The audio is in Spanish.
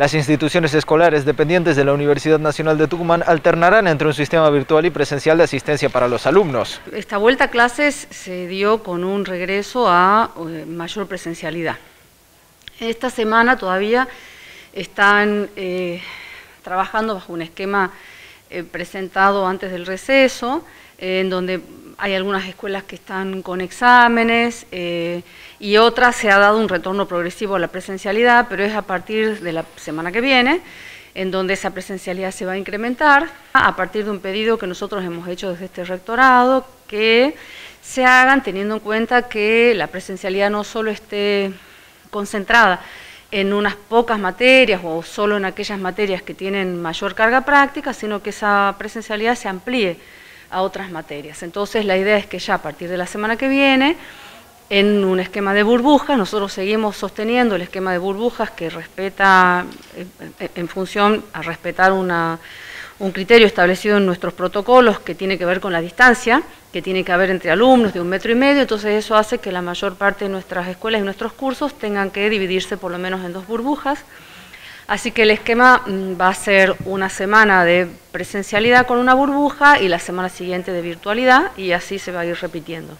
Las instituciones escolares dependientes de la Universidad Nacional de Tucumán alternarán entre un sistema virtual y presencial de asistencia para los alumnos. Esta vuelta a clases se dio con un regreso a eh, mayor presencialidad. Esta semana todavía están eh, trabajando bajo un esquema eh, presentado antes del receso, en donde hay algunas escuelas que están con exámenes eh, y otras se ha dado un retorno progresivo a la presencialidad, pero es a partir de la semana que viene, en donde esa presencialidad se va a incrementar, a partir de un pedido que nosotros hemos hecho desde este rectorado, que se hagan teniendo en cuenta que la presencialidad no solo esté concentrada en unas pocas materias o solo en aquellas materias que tienen mayor carga práctica, sino que esa presencialidad se amplíe a otras materias. Entonces la idea es que ya a partir de la semana que viene, en un esquema de burbujas, nosotros seguimos sosteniendo el esquema de burbujas que respeta, eh, en función a respetar una, un criterio establecido en nuestros protocolos que tiene que ver con la distancia, que tiene que haber entre alumnos de un metro y medio, entonces eso hace que la mayor parte de nuestras escuelas y nuestros cursos tengan que dividirse por lo menos en dos burbujas. Así que el esquema mm, va a ser una semana de presencialidad con una burbuja y la semana siguiente de virtualidad y así se va a ir repitiendo.